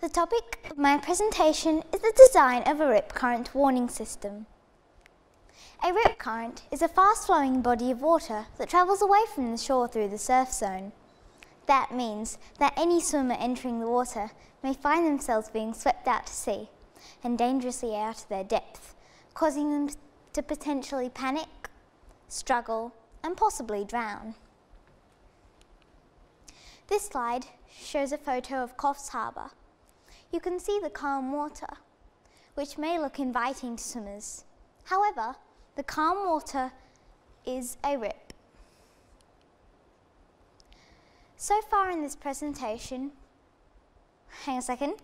The topic of my presentation is the design of a rip current warning system. A rip current is a fast-flowing body of water that travels away from the shore through the surf zone. That means that any swimmer entering the water may find themselves being swept out to sea and dangerously out of their depth, causing them to potentially panic, struggle and possibly drown. This slide shows a photo of Coffs Harbour. You can see the calm water, which may look inviting to swimmers. However, the calm water is a rip. So far in this presentation, hang a second,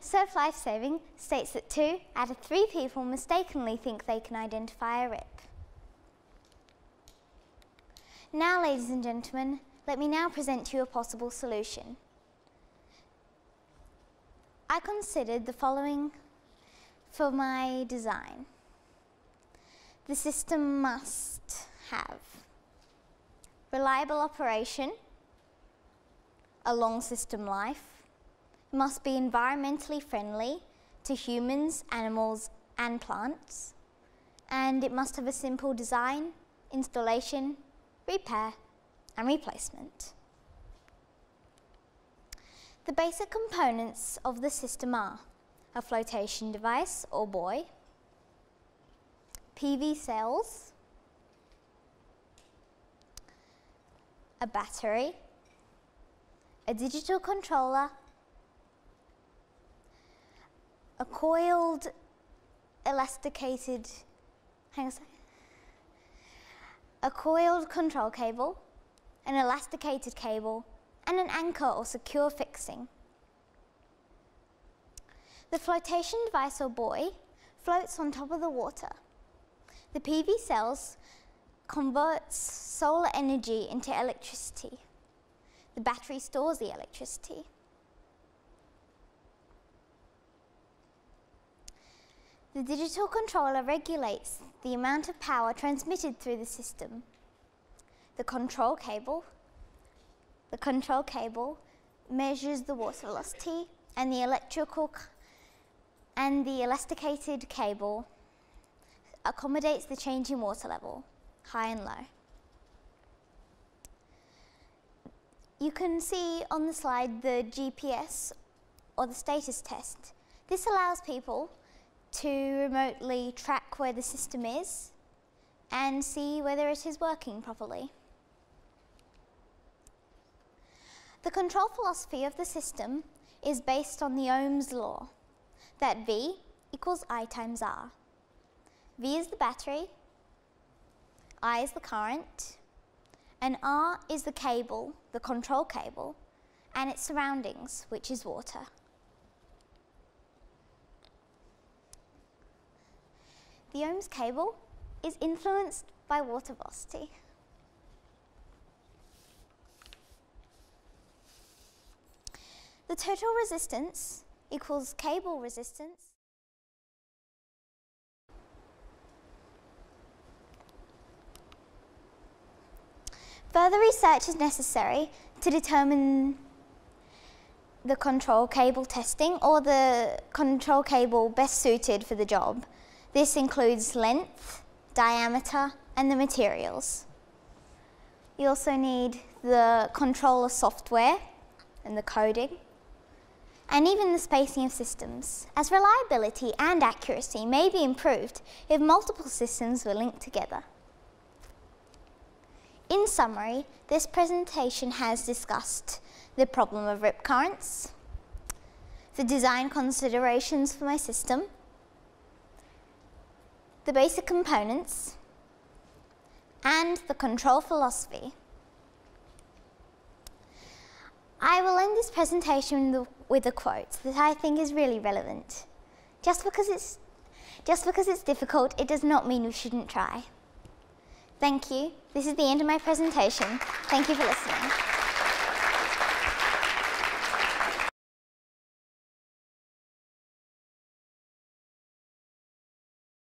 Surf Life Saving states that two out of three people mistakenly think they can identify a rip. Now, ladies and gentlemen, let me now present to you a possible solution. I considered the following for my design. The system must have reliable operation, a long system life, must be environmentally friendly to humans, animals and plants, and it must have a simple design, installation, repair and replacement. The basic components of the system are a flotation device or buoy, PV cells, a battery, a digital controller, a coiled elasticated, hang on a second, a coiled control cable, an elasticated cable, and an anchor or secure fixing. The flotation device or buoy floats on top of the water. The PV cells converts solar energy into electricity. The battery stores the electricity. The digital controller regulates the amount of power transmitted through the system. The control cable, the control cable measures the water velocity and the electrical and the elasticated cable accommodates the change in water level, high and low. You can see on the slide the GPS or the status test. This allows people to remotely track where the system is and see whether it is working properly. The control philosophy of the system is based on the Ohm's law, that V equals I times R. V is the battery, I is the current, and R is the cable, the control cable, and its surroundings, which is water. The Ohm's cable is influenced by water velocity. Total resistance equals cable resistance Further research is necessary to determine the control cable testing or the control cable best suited for the job. This includes length, diameter and the materials. You also need the controller software and the coding and even the spacing of systems, as reliability and accuracy may be improved if multiple systems were linked together. In summary, this presentation has discussed the problem of rip currents, the design considerations for my system, the basic components, and the control philosophy. I will end this presentation with a quote that I think is really relevant. Just because it's, just because it's difficult, it does not mean we shouldn't try. Thank you. This is the end of my presentation. Thank you for listening.